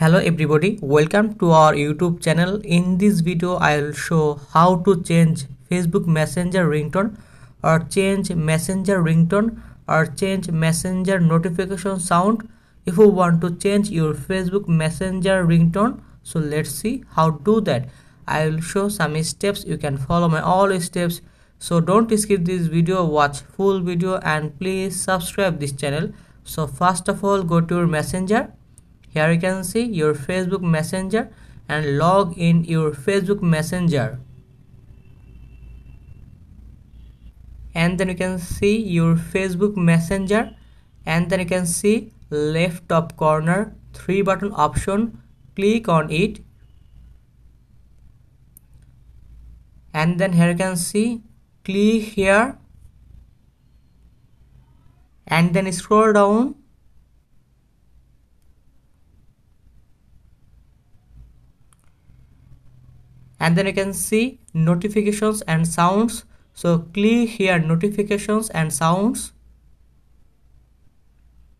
hello everybody. Welcome to our youtube channel. In this video i'll show how to change facebook messenger ringtone or change messenger ringtone or change messenger notification sound. If you want to change your facebook messenger ringtone so let's see how to do that. I will show some steps. You can follow my all steps. So don't skip this video. Watch full video and please subscribe this channel. So first of all go to your messenger here you can see your facebook messenger and log in your facebook messenger. And then you can see your facebook messenger. And then you can see left top corner three button option. Click on it. And then here you can see click here. And then scroll down and then you can see notifications and sounds. So click here notifications and sounds.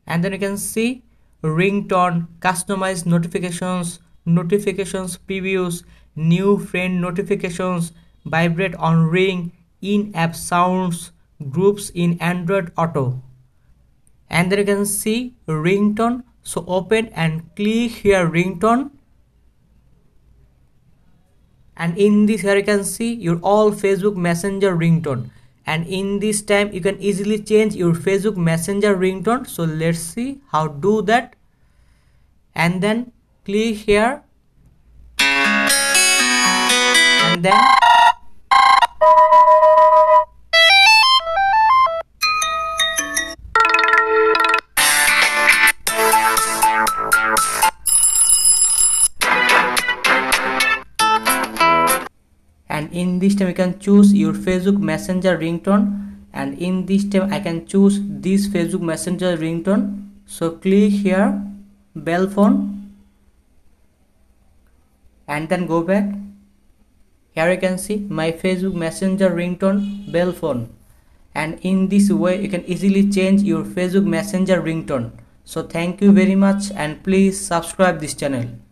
And then you can see ringtone customized notifications notifications previews new friend notifications vibrate on ring in-app sounds groups in android auto. And then you can see ringtone. So open and click here ringtone and in this here you can see your all facebook messenger ringtone. And in this time you can easily change your facebook messenger ringtone. So let's see how do that. And then click here. And then in this time you can choose your facebook messenger ringtone and in this time i can choose this facebook messenger ringtone. So click here bell phone and then go back. Here you can see my facebook messenger ringtone bell phone. And in this way you can easily change your facebook messenger ringtone. So thank you very much and please subscribe this channel